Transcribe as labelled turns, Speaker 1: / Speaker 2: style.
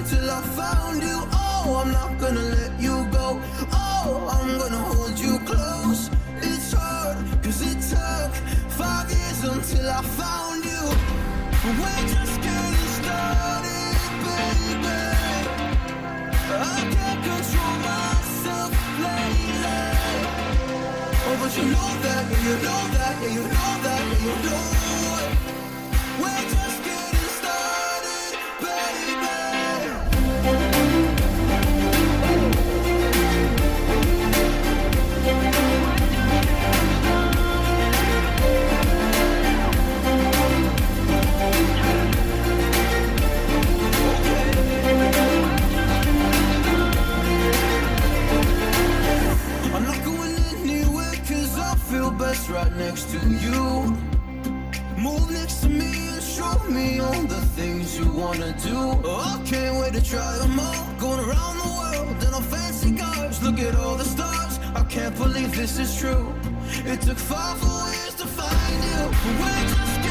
Speaker 1: till I found you. Oh, I'm not gonna let you go. Oh, I'm gonna hold you close. It's hard, cause it took five years until I found you. We're just getting started, baby. I can't control myself lately. Oh, but you know that, yeah, you know that, yeah, you know that, yeah, you know right next to you. Move next to me and show me all the things you wanna do. Oh, I can't wait to try them all. Going around the world in our fancy cars. Look at all the stars. I can't believe this is true. It took five years to find you. We're just